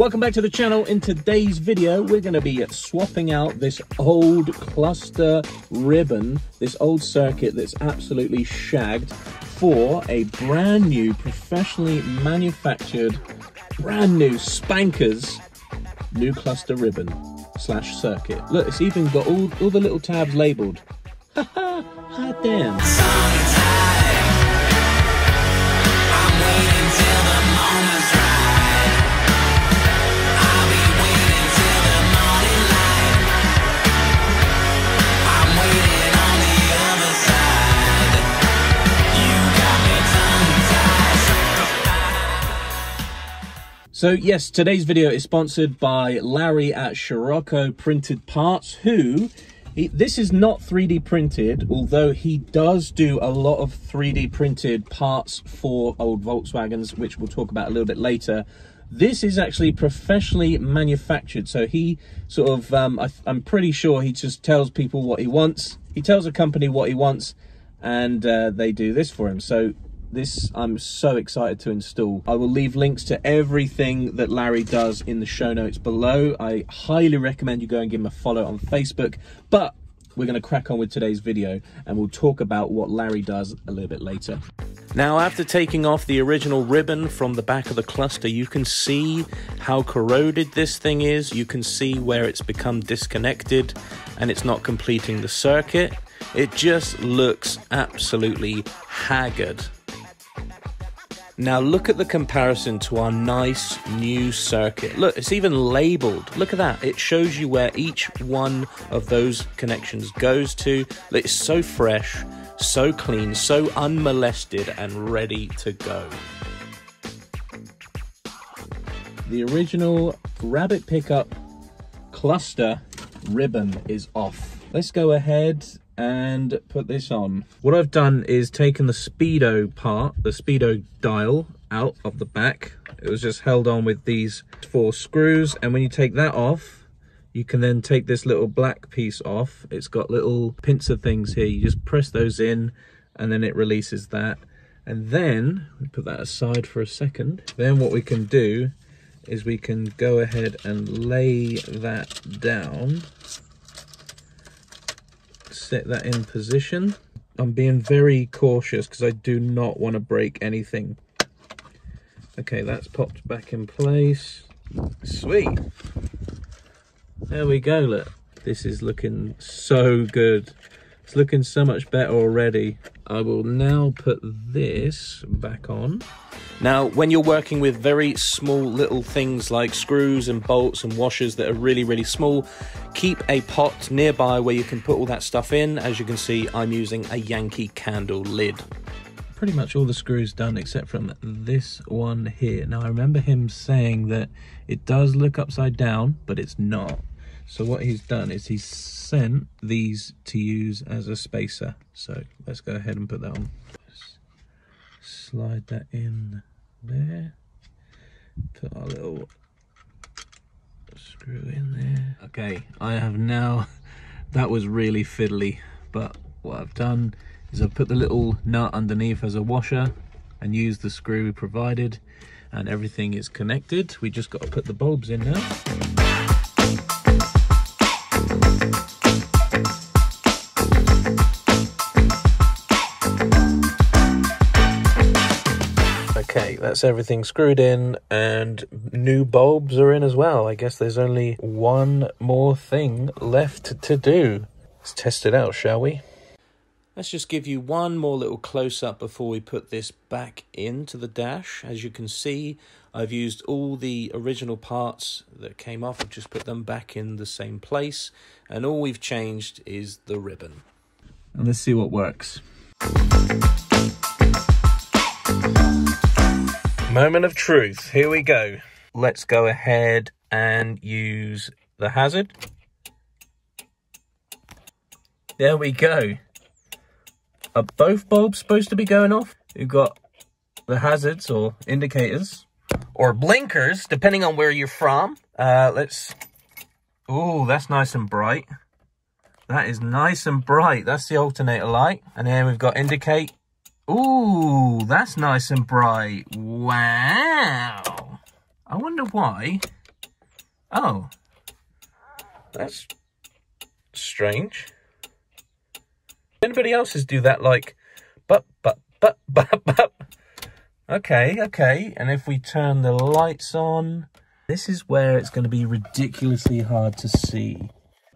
Welcome back to the channel. In today's video, we're going to be swapping out this old cluster ribbon, this old circuit that's absolutely shagged for a brand new, professionally manufactured, brand new spankers new cluster ribbon slash circuit. Look, it's even got all, all the little tabs labeled. Ha ha, hot damn. So yes, today's video is sponsored by Larry at Scirocco Printed Parts, who, he, this is not 3D printed, although he does do a lot of 3D printed parts for old Volkswagens, which we'll talk about a little bit later. This is actually professionally manufactured, so he sort of, um, I, I'm pretty sure he just tells people what he wants. He tells a company what he wants, and uh, they do this for him. So this I'm so excited to install. I will leave links to everything that Larry does in the show notes below. I highly recommend you go and give him a follow on Facebook, but we're going to crack on with today's video and we'll talk about what Larry does a little bit later. Now, after taking off the original ribbon from the back of the cluster, you can see how corroded this thing is. You can see where it's become disconnected and it's not completing the circuit. It just looks absolutely haggard. Now look at the comparison to our nice new circuit. Look, it's even labeled. Look at that. It shows you where each one of those connections goes to. It's so fresh, so clean, so unmolested and ready to go. The original rabbit pickup cluster ribbon is off. Let's go ahead and put this on. What I've done is taken the speedo part, the speedo dial out of the back. It was just held on with these four screws and when you take that off, you can then take this little black piece off. It's got little pincer things here. You just press those in and then it releases that. And then, we put that aside for a second. Then what we can do is we can go ahead and lay that down set that in position. I'm being very cautious because I do not want to break anything. Okay, that's popped back in place. Sweet. There we go, look. This is looking so good. It's looking so much better already. I will now put this back on. Now, when you're working with very small little things like screws and bolts and washers that are really, really small, keep a pot nearby where you can put all that stuff in. As you can see, I'm using a Yankee candle lid. Pretty much all the screws done except from this one here. Now, I remember him saying that it does look upside down, but it's not. So what he's done is he's sent these to use as a spacer. So let's go ahead and put that on. Slide that in there. Put our little screw in there. Okay, I have now, that was really fiddly, but what I've done is I've put the little nut underneath as a washer and used the screw provided and everything is connected. We just got to put the bulbs in now. That's everything screwed in and new bulbs are in as well. I guess there's only one more thing left to do. Let's test it out, shall we? Let's just give you one more little close-up before we put this back into the dash. As you can see, I've used all the original parts that came off. I've just put them back in the same place. And all we've changed is the ribbon. And let's see what works. Moment of truth. Here we go. Let's go ahead and use the hazard. There we go. Are both bulbs supposed to be going off? You've got the hazards or indicators or blinkers, depending on where you're from. Uh, let's, oh, that's nice and bright. That is nice and bright. That's the alternator light. And then we've got indicate Ooh, that's nice and bright. Wow. I wonder why Oh, that's strange. Anybody else's do that like, but, but, but, but, but. Okay, okay. And if we turn the lights on, this is where it's going to be ridiculously hard to see.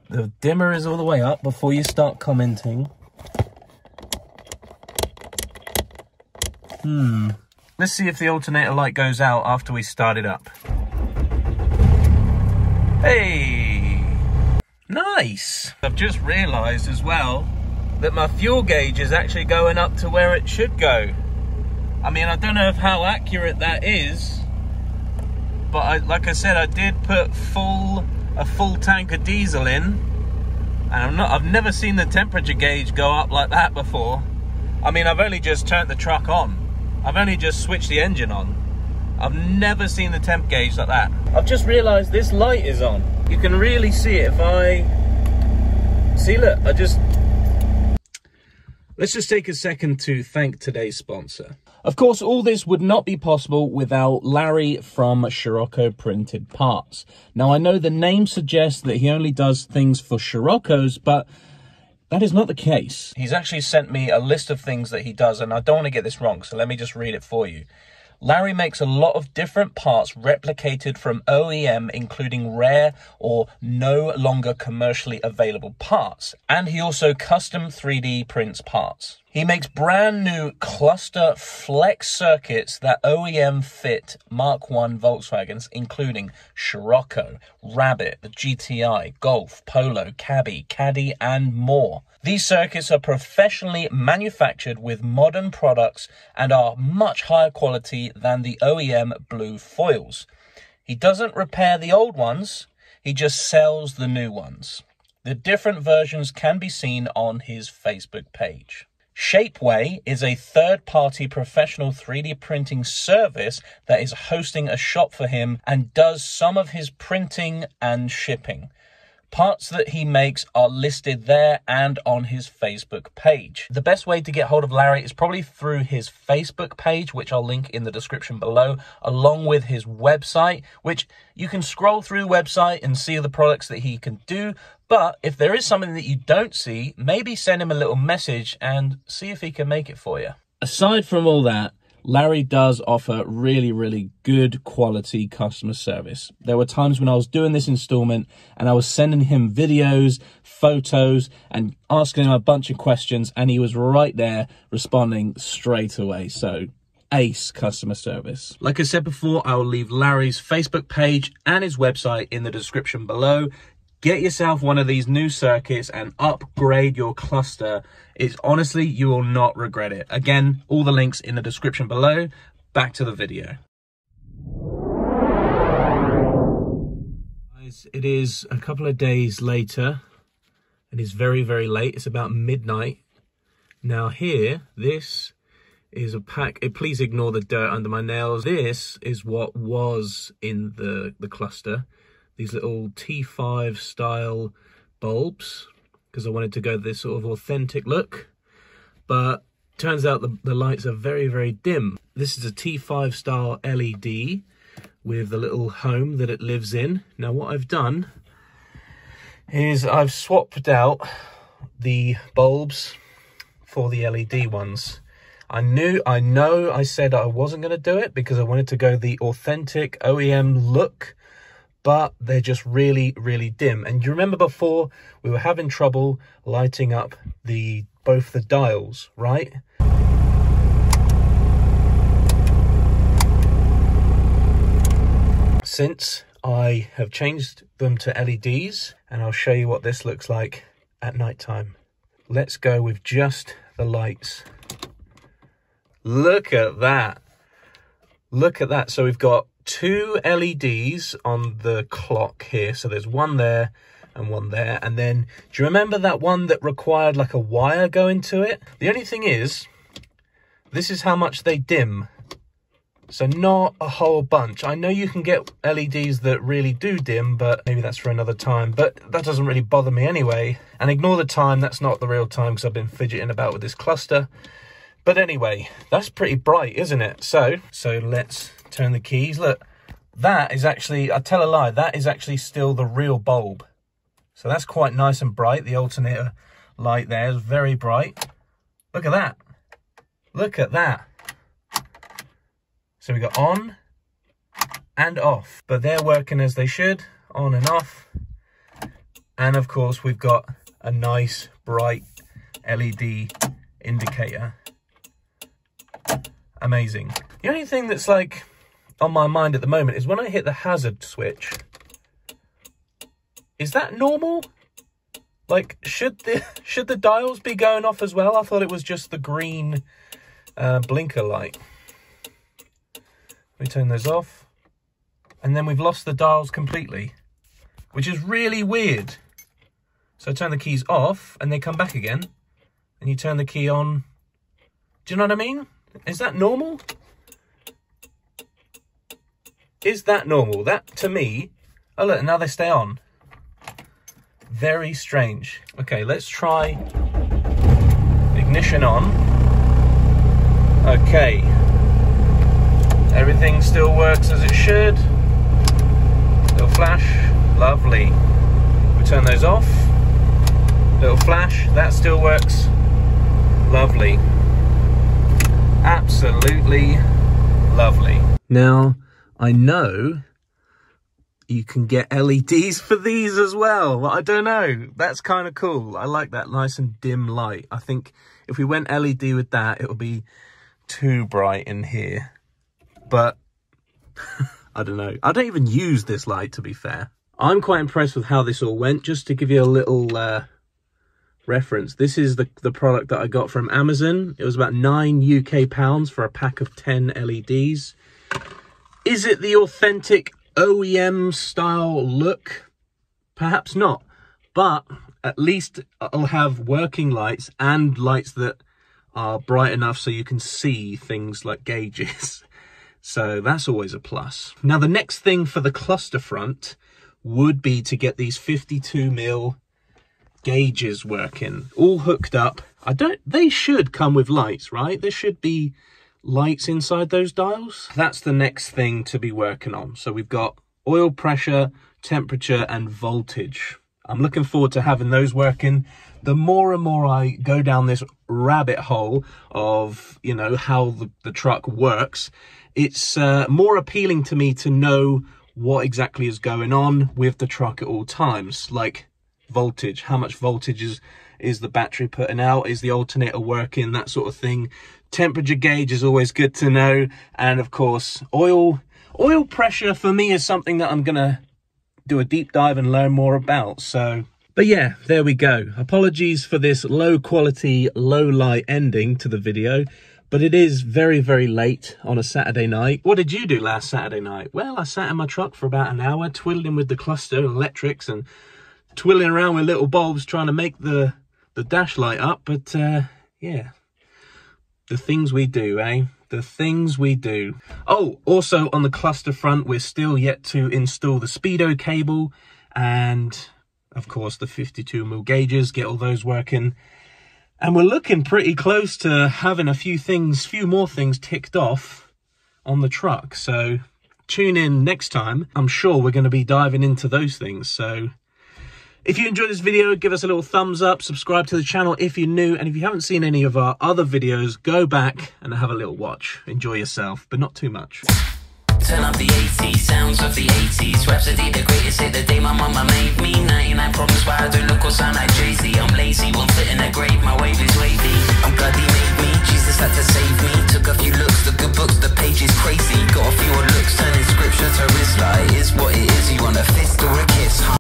The dimmer is all the way up before you start commenting. Hmm. Let's see if the alternator light goes out after we start it up. Hey! Nice! I've just realised as well that my fuel gauge is actually going up to where it should go. I mean, I don't know if how accurate that is, but I, like I said, I did put full a full tank of diesel in, and I'm not. I've never seen the temperature gauge go up like that before. I mean, I've only just turned the truck on. I've only just switched the engine on. I've never seen the temp gauge like that. I've just realised this light is on. You can really see it if I... See, look, I just... Let's just take a second to thank today's sponsor. Of course, all this would not be possible without Larry from Scirocco Printed Parts. Now, I know the name suggests that he only does things for Sciroccos, but that is not the case. He's actually sent me a list of things that he does, and I don't want to get this wrong, so let me just read it for you. Larry makes a lot of different parts replicated from OEM, including rare or no longer commercially available parts. And he also custom 3D prints parts. He makes brand new cluster flex circuits that OEM fit Mark 1 Volkswagens, including Scirocco, Rabbit, the GTI, Golf, Polo, Cabby, Caddy, and more. These circuits are professionally manufactured with modern products and are much higher quality than the OEM blue foils. He doesn't repair the old ones, he just sells the new ones. The different versions can be seen on his Facebook page. Shapeway is a third party professional 3D printing service that is hosting a shop for him and does some of his printing and shipping. Parts that he makes are listed there and on his Facebook page. The best way to get hold of Larry is probably through his Facebook page, which I'll link in the description below, along with his website, which you can scroll through website and see the products that he can do. But if there is something that you don't see, maybe send him a little message and see if he can make it for you. Aside from all that, Larry does offer really, really good quality customer service. There were times when I was doing this installment and I was sending him videos, photos, and asking him a bunch of questions, and he was right there responding straight away. So, ace customer service. Like I said before, I will leave Larry's Facebook page and his website in the description below. Get yourself one of these new circuits and upgrade your cluster. It's honestly, you will not regret it. Again, all the links in the description below. Back to the video. It is a couple of days later. And It is very, very late. It's about midnight. Now here, this is a pack. Eh, please ignore the dirt under my nails. This is what was in the, the cluster these little T5 style bulbs because I wanted to go this sort of authentic look. But turns out the, the lights are very, very dim. This is a T5 style LED with the little home that it lives in. Now what I've done is I've swapped out the bulbs for the LED ones. I knew, I know I said I wasn't going to do it because I wanted to go the authentic OEM look but they're just really, really dim. And you remember before we were having trouble lighting up the both the dials, right? Since I have changed them to LEDs, and I'll show you what this looks like at night time. Let's go with just the lights. Look at that. Look at that. So we've got two LEDs on the clock here. So there's one there and one there. And then, do you remember that one that required like a wire going to it? The only thing is, this is how much they dim. So not a whole bunch. I know you can get LEDs that really do dim, but maybe that's for another time. But that doesn't really bother me anyway. And ignore the time, that's not the real time because I've been fidgeting about with this cluster. But anyway, that's pretty bright, isn't it? So, so let's turn the keys. Look, that is actually, I tell a lie, that is actually still the real bulb. So that's quite nice and bright. The alternator light there is very bright. Look at that. Look at that. So we got on and off, but they're working as they should, on and off. And of course, we've got a nice bright LED indicator. Amazing. The only thing that's like on my mind at the moment is when I hit the hazard switch, is that normal? Like, should the should the dials be going off as well? I thought it was just the green uh, blinker light. We turn those off. And then we've lost the dials completely, which is really weird. So I turn the keys off and they come back again. And you turn the key on. Do you know what I mean? Is that normal? Is that normal? That, to me... Oh, look, now they stay on. Very strange. Okay, let's try ignition on. Okay. Everything still works as it should. Little flash. Lovely. We turn those off. Little flash. That still works. Lovely. Absolutely lovely. Now, I know you can get LEDs for these as well. I don't know. That's kind of cool. I like that nice and dim light. I think if we went LED with that, it would be too bright in here. But I don't know. I don't even use this light, to be fair. I'm quite impressed with how this all went. Just to give you a little uh, reference, this is the, the product that I got from Amazon. It was about 9 UK pounds for a pack of 10 LEDs. Is it the authentic OEM style look? Perhaps not, but at least I'll have working lights and lights that are bright enough so you can see things like gauges. So that's always a plus. Now the next thing for the cluster front would be to get these 52 mil gauges working, all hooked up. I don't, they should come with lights, right? There should be lights inside those dials. That's the next thing to be working on. So we've got oil pressure, temperature and voltage. I'm looking forward to having those working. The more and more I go down this rabbit hole of, you know, how the, the truck works, it's uh, more appealing to me to know what exactly is going on with the truck at all times. Like voltage, how much voltage is, is the battery putting out? Is the alternator working? That sort of thing. Temperature gauge is always good to know. And of course, oil, oil pressure for me is something that I'm going to do a deep dive and learn more about. So, but yeah, there we go. Apologies for this low quality, low light ending to the video. But it is very, very late on a Saturday night. What did you do last Saturday night? Well, I sat in my truck for about an hour, twiddling with the cluster and electrics and twiddling around with little bulbs trying to make the, the dash light up. But uh, yeah, the things we do, eh? The things we do. Oh, also on the cluster front, we're still yet to install the speedo cable and of course the 52 mil gauges, get all those working. And we're looking pretty close to having a few things, few more things ticked off on the truck. So tune in next time. I'm sure we're going to be diving into those things. So if you enjoyed this video, give us a little thumbs up, subscribe to the channel if you're new, and if you haven't seen any of our other videos, go back and have a little watch. Enjoy yourself, but not too much. Turn up the 80s, sounds of the 80s Rhapsody, the greatest the day. My mama made me 99 problems, why I don't look or sound like Jay-Z? I'm lazy, won't fit in a grave, my wave is wavy. I'm glad he made me, Jesus had to save me. Took a few looks, the good books, the page is crazy. Got a few looks, turning scripture to what it is, you want a fist or a kiss, huh?